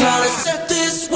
gotta set this